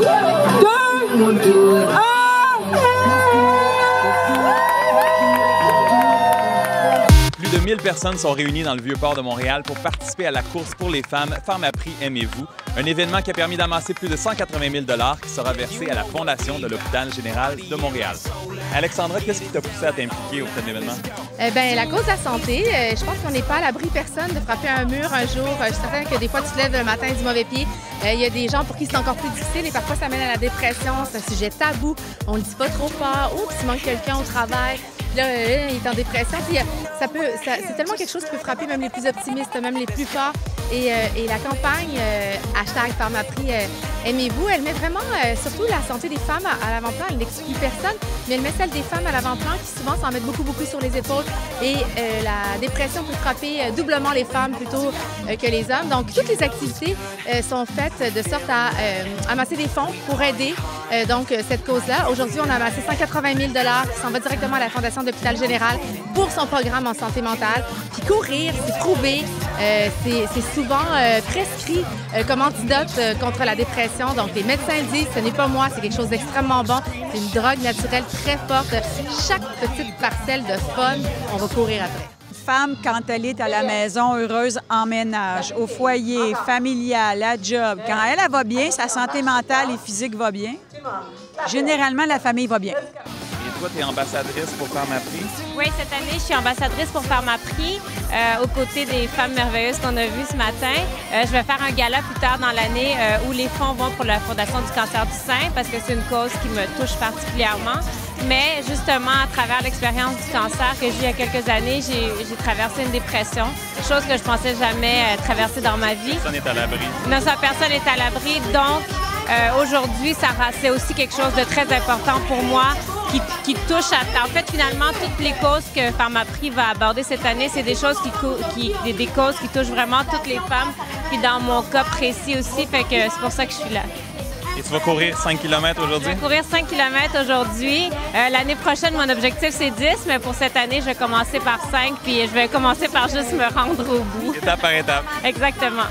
2, 1. Plus de 1000 personnes sont réunies dans le Vieux-Port de Montréal pour participer à la course pour les femmes Pharmaprix Aimez-vous, un événement qui a permis d'amasser plus de 180 000 qui sera versé à la Fondation de l'Hôpital général de Montréal. Alexandra, qu'est-ce qui t'a poussé à t'impliquer auprès de l'événement? Eh ben, la cause de la santé, euh, je pense qu'on n'est pas à l'abri personne de frapper un mur un jour. Euh, je suis certaine que des fois, tu te lèves le matin du mauvais pied. Euh, Il y a des gens pour qui c'est encore plus difficile et parfois, ça mène à la dépression. C'est un sujet tabou. On ne dit pas trop fort. Oups, il manque quelqu'un au travail. Là, il est en dépression. Puis, ça peut, c'est tellement quelque chose qui peut frapper même les plus optimistes, même les plus forts. Et, euh, et la campagne euh, hashtag Pharmaprix euh, Aimez-vous, elle met vraiment euh, surtout la santé des femmes à, à l'avant-plan. Elle n'exclut personne, mais elle met celle des femmes à l'avant-plan qui souvent s'en mettent beaucoup, beaucoup sur les épaules. Et la dépression peut frapper doublement les femmes plutôt que les hommes. Donc, toutes les activités sont faites de sorte à amasser des fonds pour aider euh, donc euh, cette cause-là. Aujourd'hui, on a amassé 180 000 qui s'en va directement à la Fondation d'Hôpital Général pour son programme en santé mentale. Puis courir, c'est prouvé, euh, c'est souvent euh, prescrit comme antidote contre la dépression. Donc, les médecins disent, ce n'est pas moi, c'est quelque chose d'extrêmement bon. C'est une drogue naturelle très forte. Chaque petite parcelle de fun, on va courir après. femme, quand elle est à la maison, heureuse en ménage, au foyer, familial, à job, quand elle va bien, sa santé mentale et physique va bien, généralement, la famille va bien. Et toi, tu es ambassadrice pour Pharmaprix. Oui, cette année, je suis ambassadrice pour Pharmaprix, euh, aux côtés des femmes merveilleuses qu'on a vues ce matin. Euh, je vais faire un gala plus tard dans l'année euh, où les fonds vont pour la Fondation du cancer du sein parce que c'est une cause qui me touche particulièrement. Mais justement, à travers l'expérience du cancer que j'ai eu il y a quelques années, j'ai traversé une dépression, chose que je pensais jamais euh, traverser dans ma vie. Personne n'est à l'abri. Non, personne est à l'abri. Donc, euh, aujourd'hui, c'est aussi quelque chose de très important pour moi qui, qui touche à. En fait, finalement, toutes les causes que Pharmaprix va aborder cette année, c'est des choses qui, des, des causes qui touchent vraiment toutes les femmes. Puis dans mon cas précis aussi, fait que c'est pour ça que je suis là. Et tu vas courir 5 km Je aujourd'hui? vais courir 5 km aujourd'hui. Euh, L'année prochaine, mon objectif, c'est 10, mais pour cette année, je vais commencer par 5, puis je vais commencer par juste me rendre au bout. Étape par étape. Exactement.